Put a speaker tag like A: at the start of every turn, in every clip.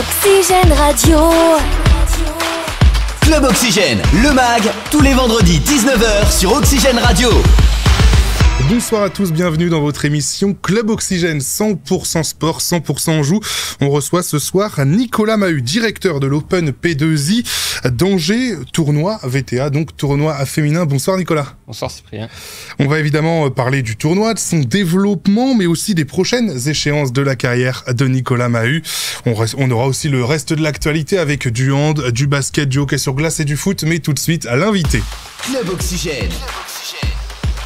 A: Oxygène Radio.
B: Club Oxygène, le mag, tous les vendredis 19h sur Oxygène Radio.
C: Bonsoir à tous, bienvenue dans votre émission Club Oxygène 100% sport, 100% joue. On reçoit ce soir Nicolas Mahut, directeur de l'Open P2I d'Angers, tournoi VTA, donc tournoi à féminin. Bonsoir Nicolas.
D: Bonsoir Cyprien.
C: On va évidemment euh, parler du tournoi, de son développement, mais aussi des prochaines échéances de la carrière de Nicolas Mahut. On, on aura aussi le reste de l'actualité avec du hand, du basket, du hockey sur glace et du foot, mais tout de suite à l'invité.
B: Club Oxygène.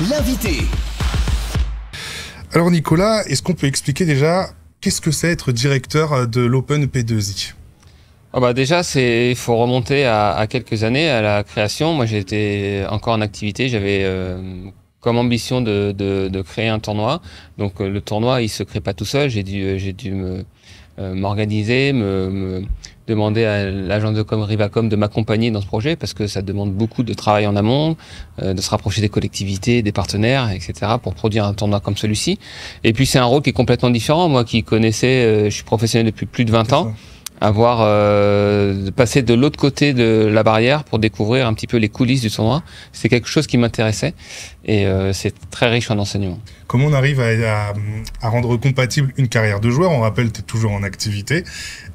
B: L'invité.
C: Alors Nicolas, est-ce qu'on peut expliquer déjà qu'est-ce que c'est être directeur de l'Open P2I
D: ah bah déjà, c'est il faut remonter à, à, quelques années à la création. Moi, j'étais encore en activité. J'avais euh, comme ambition de, de, de, créer un tournoi. Donc euh, le tournoi, il se crée pas tout seul. J'ai dû j'ai dû me euh, m'organiser, me, me, demander à l'agence de com Rivacom de m'accompagner dans ce projet parce que ça demande beaucoup de travail en amont, euh, de se rapprocher des collectivités, des partenaires, etc. pour produire un tournoi comme celui-ci. Et puis c'est un rôle qui est complètement différent. Moi qui connaissais, euh, je suis professionnel depuis plus de 20 ans avoir euh, passé de l'autre côté de la barrière pour découvrir un petit peu les coulisses du tournoi. C'est quelque chose qui m'intéressait et euh, c'est très riche en enseignement.
C: Comment on arrive à, à, à, rendre compatible une carrière de joueur? On rappelle, tu es toujours en activité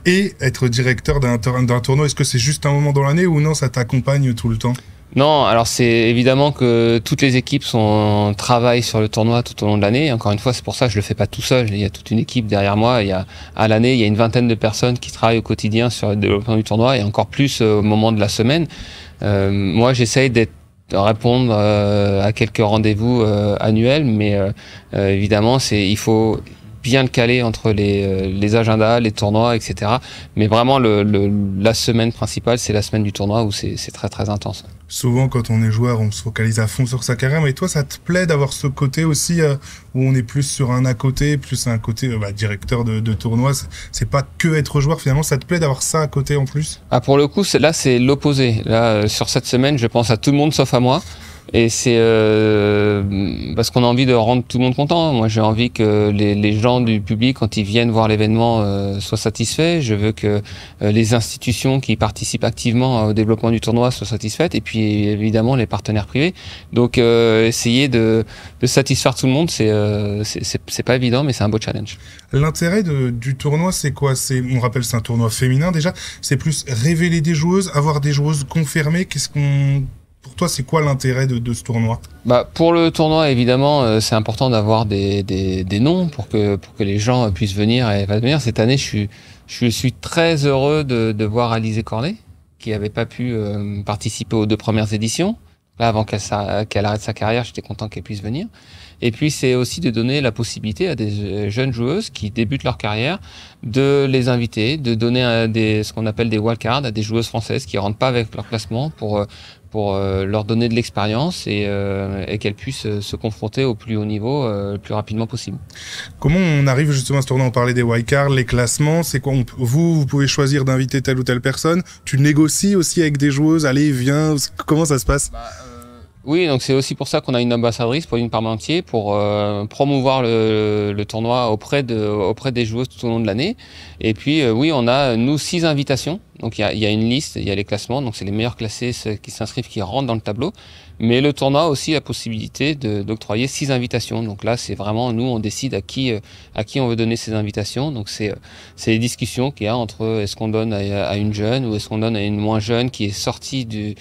C: et être directeur d'un tournoi. Est-ce que c'est juste un moment dans l'année ou non, ça t'accompagne tout le temps?
D: Non, alors c'est évidemment que toutes les équipes sont travaillent sur le tournoi tout au long de l'année. Encore une fois, c'est pour ça que je le fais pas tout seul. Il y a toute une équipe derrière moi. Il y a à l'année, il y a une vingtaine de personnes qui travaillent au quotidien sur le développement du tournoi et encore plus au moment de la semaine. Euh, moi, j'essaye d'être répondre euh, à quelques rendez-vous euh, annuels, mais euh, évidemment, c'est il faut bien le caler entre les, euh, les agendas, les tournois, etc. Mais vraiment, le, le, la semaine principale, c'est la semaine du tournoi où c'est très très intense.
C: Souvent, quand on est joueur, on se focalise à fond sur sa carrière. Mais toi, ça te plaît d'avoir ce côté aussi euh, où on est plus sur un à côté, plus un côté euh, bah, directeur de, de tournoi? C'est pas que être joueur finalement. Ça te plaît d'avoir ça à côté en plus?
D: Ah, pour le coup, là, c'est l'opposé. Là, sur cette semaine, je pense à tout le monde sauf à moi. Et c'est euh, parce qu'on a envie de rendre tout le monde content. Moi, j'ai envie que les, gens du public, quand ils viennent voir l'événement, euh, soient satisfaits. Je veux que euh, les institutions qui participent activement au développement du tournoi soient satisfaites. Et puis, évidemment, les partenaires privés. Donc, euh, essayer de, de, satisfaire tout le monde, c'est euh, c'est pas évident, mais c'est un beau challenge.
C: L'intérêt du tournoi, c'est quoi? C'est, on rappelle, c'est un tournoi féminin déjà. C'est plus révéler des joueuses, avoir des joueuses confirmées. Qu'est-ce qu'on pour toi, c'est quoi l'intérêt de, de, ce tournoi?
D: Bah, Pour le tournoi, évidemment, euh, c'est important d'avoir des, des, des, noms pour que, pour que les gens puissent venir et venir. Cette année, je suis, je suis très heureux de, de voir Alizé Cornet, qui n'avait pas pu euh, participer aux deux premières éditions. Là, avant qu'elle qu arrête sa carrière, j'étais content qu'elle puisse venir. Et puis, c'est aussi de donner la possibilité à des jeunes joueuses qui débutent leur carrière de les inviter, de donner des, ce qu'on appelle des wildcards à des joueuses françaises qui rentrent pas avec leur classement pour, pour euh, leur donner de l'expérience et, euh, et qu'elles puissent euh, se confronter au plus haut niveau euh, le plus rapidement possible.
C: Comment on arrive justement à ce tournoi On parlait des wildcards, les classements. C'est quoi? On, Vous, vous pouvez choisir d'inviter telle ou telle personne. Tu négocies aussi avec des joueuses? Allez, viens. Comment ça se passe?
D: Bah, oui, donc c'est aussi pour ça qu'on a une ambassadrice, Pauline Parmentier, pour euh, promouvoir le, tournoi auprès, auprès des joueuses tout au long de l'année. Et puis, euh, oui, on a, nous, six invitations. Donc, il y a, une liste, il y a les classements. Donc, c'est les meilleurs classés qui s'inscrivent, qui rentrent dans le tableau. Mais le tournoi a aussi la possibilité d'octroyer six invitations. Donc là, c'est vraiment, nous, on décide à qui, euh, à qui on veut donner ces invitations. Donc, c'est les discussions qu'il y a entre est-ce qu'on donne à, une jeune ou est-ce qu'on donne à une moins jeune qui est sortie du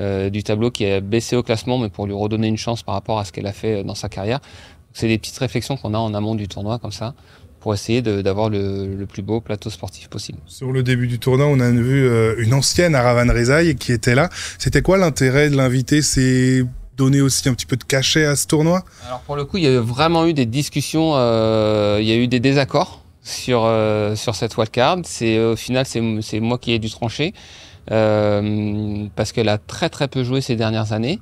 D: euh, du tableau qui a baissé au classement, mais pour lui redonner une chance par rapport à ce qu'elle a fait dans sa carrière. C'est des petites réflexions qu'on a en amont du tournoi comme ça pour essayer d'avoir le, le, plus beau plateau sportif possible.
C: Sur le début du tournoi, on a vu euh, une ancienne Aravan Rezaï qui était là. C'était quoi l'intérêt de l'inviter? C'est donner aussi un petit peu de cachet à ce tournoi?
D: Alors pour le coup, il y a vraiment eu des discussions, euh, il y a eu des désaccords sur, euh, sur cette wildcard. C'est au final, c'est moi qui ai dû trancher euh, parce qu'elle a très très peu joué ces dernières années.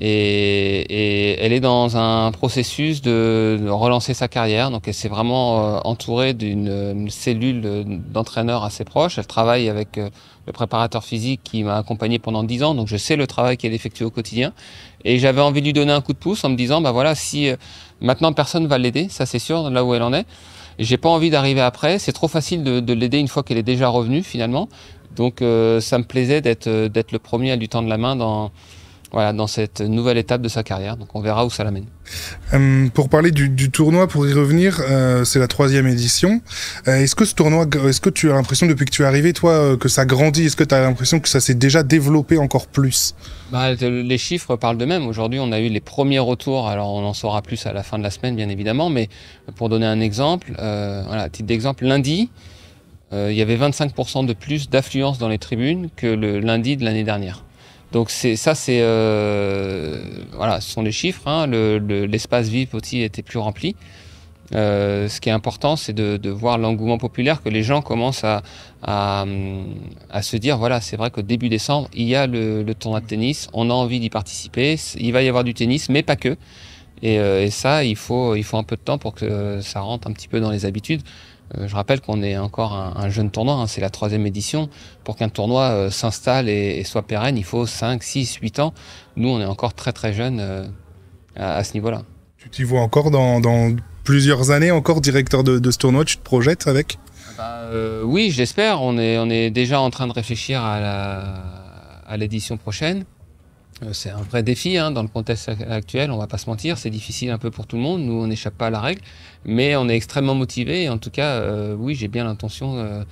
D: Et, et, elle est dans un processus de, relancer sa carrière. Donc elle s'est vraiment euh, entourée d'une cellule d'entraîneurs assez proche. Elle travaille avec euh, le préparateur physique qui m'a accompagné pendant dix ans. Donc je sais le travail qu'elle effectue au quotidien. Et j'avais envie de lui donner un coup de pouce en me disant, bah voilà, si euh, maintenant personne va l'aider, ça c'est sûr, là où elle en est. J'ai pas envie d'arriver après. C'est trop facile de, de l'aider une fois qu'elle est déjà revenue finalement. Donc euh, ça me plaisait d'être d'être le premier à lui tendre la main dans voilà, dans cette nouvelle étape de sa carrière. Donc on verra où ça l'amène.
C: Euh, pour parler du, du, tournoi, pour y revenir, euh, c'est la troisième édition. Euh, est-ce que ce tournoi, est-ce que tu as l'impression depuis que tu es arrivé, toi, euh, que ça grandit? Est-ce que tu as l'impression que ça s'est déjà développé encore plus?
D: Bah, Les chiffres parlent d'eux-mêmes. Aujourd'hui, on a eu les premiers retours. Alors on en saura plus à la fin de la semaine, bien évidemment. Mais pour donner un exemple, voilà, titre d'exemple, lundi, il y avait 25% de plus d'affluence dans les tribunes que le lundi de l'année dernière. Donc c'est ça, c'est euh, voilà, ce sont les chiffres. Hein. L'espace le, VIP aussi était plus rempli. Euh, ce qui est important, c'est de, de, voir l'engouement populaire, que les gens commencent à, à, à se dire voilà, c'est vrai qu'au début décembre, il y a le, le, tournoi de tennis, on a envie d'y participer, il va y avoir du tennis, mais pas que. Et, euh, et, ça, il faut, il faut un peu de temps pour que ça rentre un petit peu dans les habitudes. Euh, je rappelle qu'on est encore un, un jeune tournoi, hein, c'est la troisième édition. Pour qu'un tournoi euh, s'installe et, et, soit pérenne, il faut 5, 6, 8 ans. Nous, on est encore très très jeunes euh, à, à, ce niveau-là.
C: Tu t'y vois encore dans, dans, plusieurs années, encore directeur de, de, ce tournoi? Tu te projettes avec?
D: Bah, Oui, j'espère. On est, on est déjà en train de réfléchir à l'édition prochaine. Euh, c'est un vrai défi hein, dans le contexte actuel, on va pas se mentir, c'est difficile un peu pour tout le monde, nous on n'échappe pas à la règle, mais on est extrêmement motivé en tout cas, euh, oui, j'ai bien l'intention euh,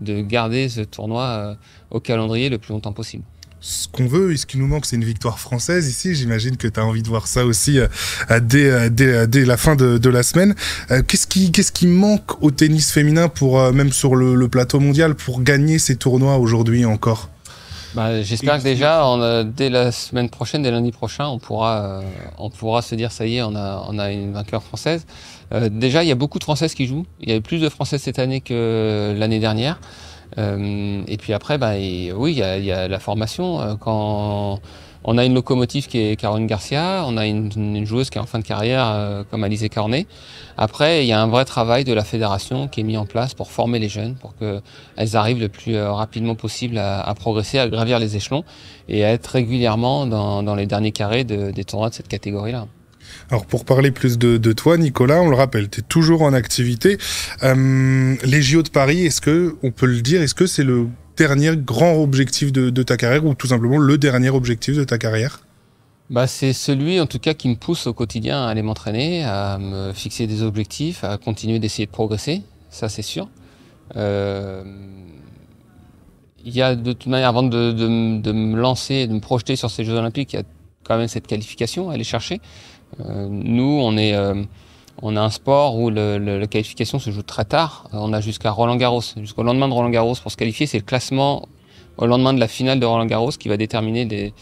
D: de garder ce tournoi au calendrier le plus longtemps possible.
C: Ce qu'on veut et ce qui nous manque, c'est une victoire française ici. J'imagine que tu as envie de voir ça aussi dès, la fin de, la semaine. Qu'est-ce qui, manque au tennis féminin, pour même sur le plateau mondial, pour gagner ces tournois aujourd'hui encore?
D: Bah, J'espère que déjà, on a, dès la semaine prochaine, dès lundi prochain, on pourra, euh, on pourra se dire ça y est, on a, on a une vainqueur française. Euh, déjà, il y a beaucoup de Françaises qui jouent. Il y a plus de Françaises cette année que l'année dernière. Euh, et puis après, bah, et, oui, il y, a, il y, a, la formation. Quand on a une locomotive qui est Caroline Garcia, on a une, joueuse qui est en fin de carrière euh, comme Alizé Cornet. Après, il y a un vrai travail de la fédération qui est mis en place pour former les jeunes, pour qu'elles arrivent le plus euh, rapidement possible à, progresser, à gravir les échelons et à être régulièrement dans, les derniers carrés de, des tournois de cette catégorie-là.
C: Alors pour parler plus de, de, toi, Nicolas, on le rappelle, tu es toujours en activité. Euh, les JO de Paris, est-ce que on peut le dire, est-ce que c'est le dernier grand objectif de, ta carrière ou tout simplement le dernier objectif de ta carrière
D: bah, C'est celui en tout cas qui me pousse au quotidien à aller m'entraîner, à me fixer des objectifs, à continuer d'essayer de progresser, ça c'est sûr. Euh, il y a de toute manière, avant de, me lancer, de me projeter sur ces Jeux Olympiques, il y a quand même cette qualification à aller chercher. Euh, nous, on est... Euh, on a un sport où le, le, la qualification se joue très tard. On a jusqu'à Roland Garros, jusqu'au lendemain de Roland Garros pour se qualifier. C'est le classement au lendemain de la finale de Roland Garros qui va déterminer les,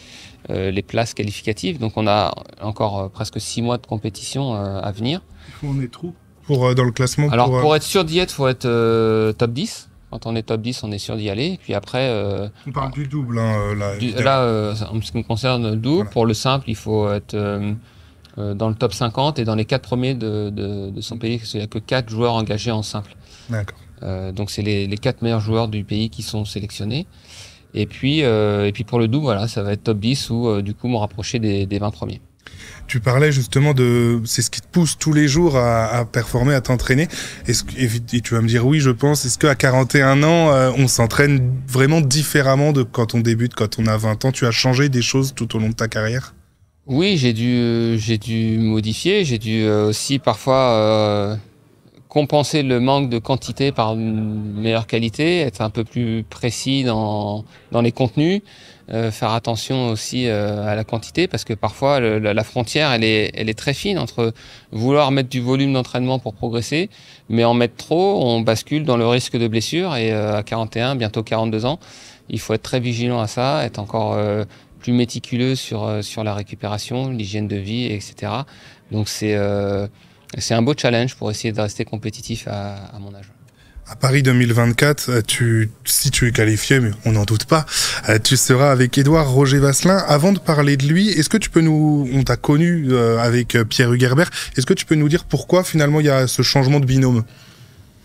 D: euh, les places qualificatives. Donc on a encore euh, presque six mois de compétition euh, à venir.
C: On est trop pour dans le classement.
D: Alors pour, pour être sûr d'y être, faut être top 10. Quand on est top 10, on est sûr d'y aller. Et puis après.
C: Euh, on parle du double, hein, là.
D: Du, là, en ce qui me concerne, le double. Voilà. Pour le simple, il faut être euh, dans le top 50 et dans les quatre premiers de, de, de son pays, parce qu'il n'y a que quatre joueurs engagés en simple.
C: D'accord.
D: Euh, donc c'est les, les quatre meilleurs joueurs du pays qui sont sélectionnés. Et puis, euh, et puis pour le double, voilà, ça va être top 10 ou euh, du coup me rapprocher des, des 20 premiers.
C: Tu parlais justement de, c'est ce qui te pousse tous les jours à, à performer, à t'entraîner. Est-ce que, et tu vas me dire oui, je pense. Est-ce qu'à 41 ans, euh, on s'entraîne vraiment différemment de quand on débute, quand on a 20 ans? Tu as changé des choses tout au long de ta carrière?
D: Oui, j'ai dû, j'ai dû modifier. J'ai dû aussi parfois euh, compenser le manque de quantité par une meilleure qualité, être un peu plus précis dans, dans les contenus, euh, faire attention aussi euh, à la quantité parce que parfois la, frontière elle est, elle est très fine entre vouloir mettre du volume d'entraînement pour progresser, mais en mettre trop, on bascule dans le risque de blessure et à 41, bientôt 42 ans, il faut être très vigilant à ça, être encore plus méticuleux sur, euh, sur la récupération, l'hygiène de vie, etc. Donc c'est euh, un beau challenge pour essayer de rester compétitif à, mon âge.
C: À Paris 2024, euh, tu, si tu es qualifié, mais on n'en doute pas, tu seras avec Édouard Roger Vasselin. Avant de parler de lui, est-ce que tu peux nous, on t'a connu avec Pierre Hugerbert, est-ce que tu peux nous dire pourquoi finalement il y a ce changement de binôme?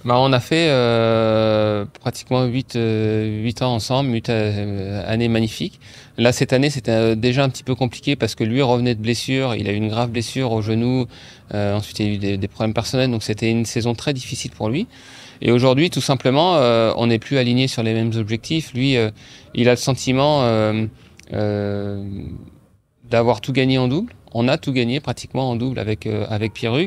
D: Bah, On a fait euh, pratiquement 8, 8 ans ensemble, 8 années magnifiques. Là, cette année, c'était déjà un petit peu compliqué parce que lui revenait de blessure. Il a eu une grave blessure au genou. ensuite, il a eu des, problèmes personnels. Donc, c'était une saison très difficile pour lui. Et aujourd'hui, tout simplement, on n'est plus aligné sur les mêmes objectifs. Lui, il a le sentiment d'avoir tout gagné en double. On a tout gagné pratiquement en double avec, euh, avec Pierre.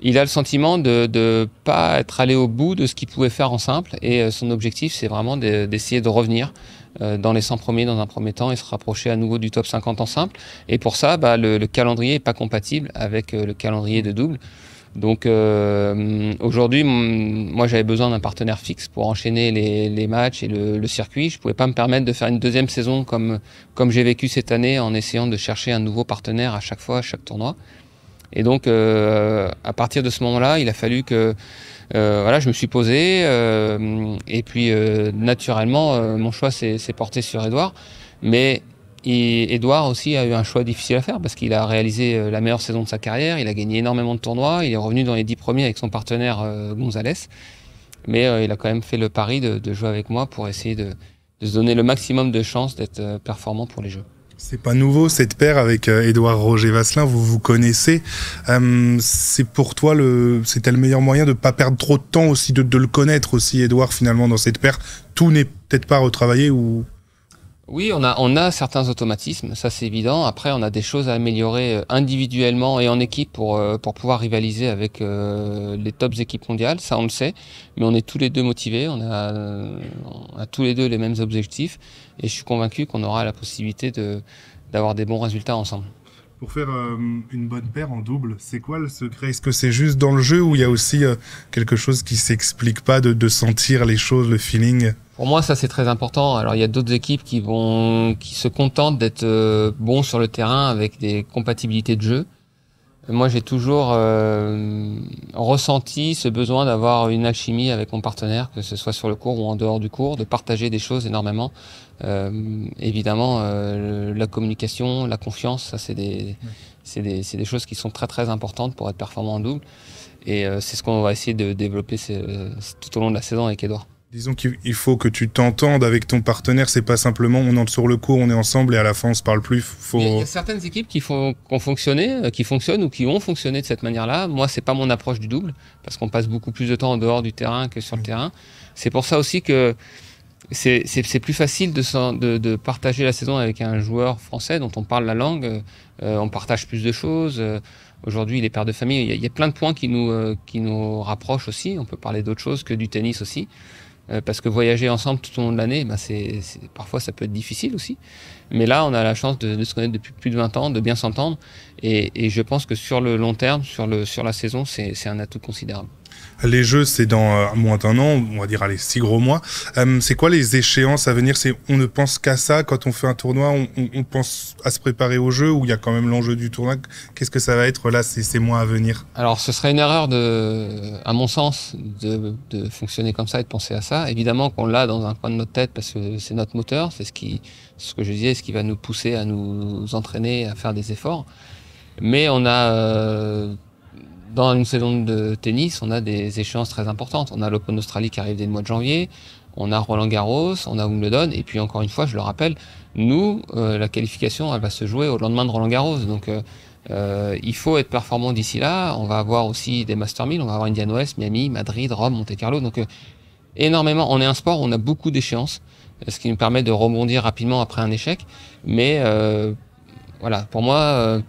D: Il a le sentiment de ne pas être allé au bout de ce qu'il pouvait faire en simple. Et euh, son objectif, c'est vraiment d'essayer de, revenir euh, dans les 100 premiers dans un premier temps et se rapprocher à nouveau du top 50 en simple. Et pour ça, bah, le, le calendrier n'est pas compatible avec le calendrier de double. Donc euh, aujourd'hui, moi j'avais besoin d'un partenaire fixe pour enchaîner les, matchs et le, circuit. Je pouvais pas me permettre de faire une deuxième saison comme, comme j'ai vécu cette année en essayant de chercher un nouveau partenaire à chaque fois, à chaque tournoi. Et donc euh, à partir de ce moment-là, il a fallu que euh, voilà, je me suis posé et puis naturellement mon choix s'est porté sur Edouard. Mais Edouard aussi a eu un choix difficile à faire parce qu'il a réalisé euh, la meilleure saison de sa carrière, il a gagné énormément de tournois, il est revenu dans les dix premiers avec son partenaire euh, Gonzalez. Mais euh, il a quand même fait le pari de, jouer avec moi pour essayer de, se donner le maximum de chances d'être performant pour les Jeux.
C: C'est pas nouveau cette paire avec Edouard Roger Vasselin, vous vous connaissez. c'est pour toi le, c'était le meilleur moyen de pas perdre trop de temps aussi, de, de le connaître aussi, Edouard finalement dans cette paire? Tout n'est peut-être pas retravaillé ou
D: oui, on a, on a certains automatismes, ça c'est évident. Après, on a des choses à améliorer euh, individuellement et en équipe pour, euh, pour pouvoir rivaliser avec euh, les tops équipes mondiales, ça on le sait. Mais on est tous les deux motivés, on a, on a tous les deux les mêmes objectifs et je suis convaincu qu'on aura la possibilité de, d'avoir des bons résultats ensemble.
C: Pour faire une bonne paire en double, c'est quoi le secret? Est-ce que c'est juste dans le jeu ou il y a aussi quelque chose qui s'explique pas de, de sentir les choses, le feeling?
D: Pour moi, ça c'est très important. Alors il y a d'autres équipes qui vont, qui se contentent d'être euh, bons sur le terrain avec des compatibilités de jeu. Moi, j'ai toujours euh, ressenti ce besoin d'avoir une alchimie avec mon partenaire, que ce soit sur le cours ou en dehors du cours, de partager des choses énormément. Euh, évidemment, la communication, la confiance, ça c'est des, c'est des, des, choses qui sont très très importantes pour être performant en double. Et c'est ce qu'on va essayer de développer tout au long de la saison avec Edouard.
C: Disons qu'il faut que tu t'entendes avec ton partenaire, c'est pas simplement on entre sur le cours, on est ensemble et à la fin on se parle plus.
D: Faut... Il y a certaines équipes qui, font, ont fonctionné, euh, qui fonctionnent ou qui ont fonctionné de cette manière-là. Moi, c'est pas mon approche du double parce qu'on passe beaucoup plus de temps en dehors du terrain que sur le terrain. C'est pour ça aussi que c'est plus facile de, de, de, partager la saison avec un joueur français dont on parle la langue. Euh, on partage plus de choses. Euh, aujourd'hui, les pères de famille, il y, a, il y, a, plein de points qui nous, qui nous rapprochent aussi. On peut parler d'autres choses que du tennis aussi. Euh, parce que voyager ensemble tout au long de l'année, bah c'est, parfois ça peut être difficile aussi. Mais là, on a la chance de, se connaître depuis plus de 20 ans, de bien s'entendre. Et, je pense que sur le long terme, sur, la saison, c'est un atout considérable.
C: Les jeux, c'est dans euh, moins d'un an, on va dire allez six gros mois. Euh, c'est quoi les échéances à venir? C'est on ne pense qu'à ça? Quand on fait un tournoi, on, on, on, pense à se préparer au jeu ou il y a quand même l'enjeu du tournoi? Qu'est-ce que ça va être là C'est ces mois à venir?
D: Alors, ce serait une erreur de, à mon sens, de, de fonctionner comme ça et de penser à ça. Évidemment qu'on l'a dans un coin de notre tête parce que c'est notre moteur, c'est ce qui, ce que je disais, ce qui va nous pousser à nous entraîner, à faire des efforts. Mais on a euh, dans une saison de tennis, on a des échéances très importantes. On a l'Open d'Australie qui arrive dès le mois de janvier, on a Roland Garros, on a Wimbledon, et puis encore une fois, je le rappelle, nous, euh, la qualification, elle va se jouer au lendemain de Roland Garros. Donc euh, euh il faut être performant d'ici là. On va avoir aussi des Master 1000, on va avoir Indian West, Miami, Madrid, Rome, Monte Carlo. Donc euh, énormément. On est un sport, on a beaucoup d'échéances, ce qui nous permet de rebondir rapidement après un échec. Mais voilà, pour moi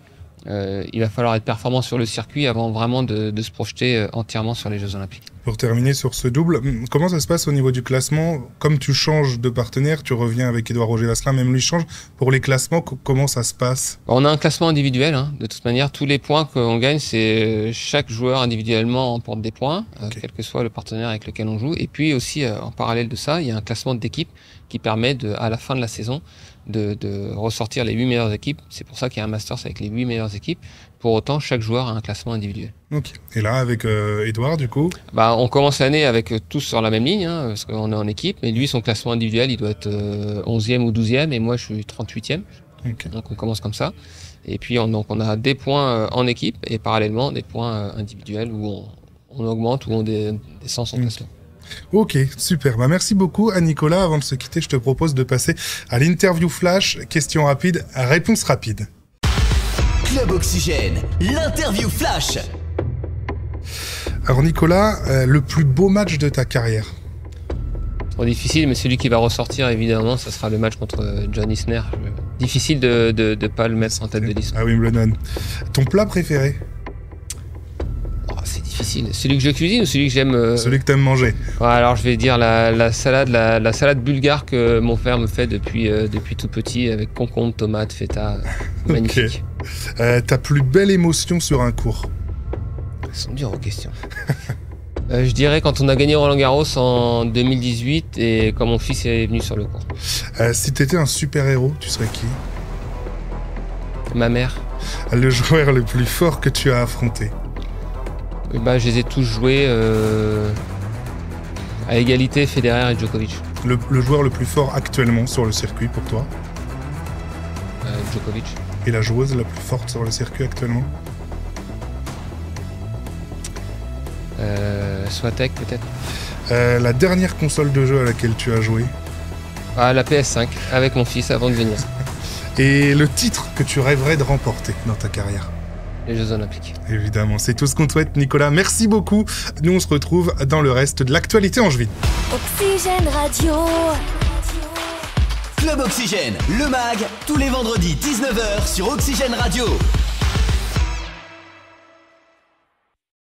D: euh, il va falloir être performant sur le circuit avant vraiment de, de se projeter euh, entièrement sur les Jeux Olympiques.
C: Pour terminer sur ce double, hum, comment ça se passe au niveau du classement? Comme tu changes de partenaire, tu reviens avec Edouard Roger Vasselin, même lui change. Pour les classements, comment ça se passe?
D: On a un classement individuel. Hein. De toute manière, tous les points qu'on gagne, c'est euh, chaque joueur individuellement emporte des points, okay. quel que soit le partenaire avec lequel on joue. Et puis aussi, en parallèle de ça, il y a un classement d'équipe qui permet de, à la fin de la saison de, de ressortir les 8 meilleures équipes. C'est pour ça qu'il y a un Masters avec les 8 meilleures équipes. Pour autant, chaque joueur a un classement individuel.
C: Ok. Et là, avec euh, Edouard, du coup?
D: Bah, On commence l'année avec euh, tous sur la même ligne, hein, parce qu'on est en équipe. Mais lui, son classement individuel, il doit être euh, 11e ou 12e, et moi, je suis 38e. Okay. Donc, on commence comme ça. Et puis, on, donc, on a des points euh, en équipe, et parallèlement, des points euh, individuels où on, on augmente ou on descend son classement.
C: Ok, super. Bah, merci beaucoup à Nicolas. Avant de se quitter, je te propose de passer à l'interview flash. Question rapide, réponse rapide.
B: Club Oxygène, l'interview flash.
C: Alors Nicolas, euh, le plus beau match de ta carrière?
D: Trop difficile, mais celui qui va ressortir, évidemment, ça sera le match contre euh, John Isner. Difficile de ne pas le mettre en tête de liste.
C: à Wimbledon. Ton plat préféré?
D: Celui que je cuisine ou celui que j'aime euh,
C: Celui que t'aimes manger
D: ouais, Alors je vais dire la, la salade, la, la salade bulgare que mon père me fait depuis, euh, depuis tout petit avec concombre, tomate, feta. Magnifique.
C: Euh, Ta plus belle émotion sur un cours?
D: Elles sont dures aux questions. Euh, je dirais quand on a gagné Roland Garros en 2018 et quand mon fils est venu sur le cours.
C: Euh, Si t'étais un super-héros, tu serais qui?
D: Ma mère,
C: Le joueur le plus fort que tu as affronté
D: ben, je les ai tous joués euh, à égalité Federer et Djokovic.
C: le, le joueur le plus fort actuellement sur le circuit pour toi
D: Euh, Djokovic.
C: Et la joueuse la plus forte sur le circuit actuellement
D: Euh, Swatek peut-être.
C: Euh, La dernière console de jeu à laquelle tu as joué
D: Ah, la PS5 avec mon fils avant de venir.
C: Et le titre que tu rêverais de remporter dans ta carrière
D: Les Jeux Olympiques.
C: Évidemment, c'est tout ce qu'on te souhaite, Nicolas. Merci beaucoup. Nous, on se retrouve dans le reste de l'actualité angevine.
A: Oxygène Radio.
B: Club Oxygène, le mag, tous les vendredis 19h sur Oxygène Radio.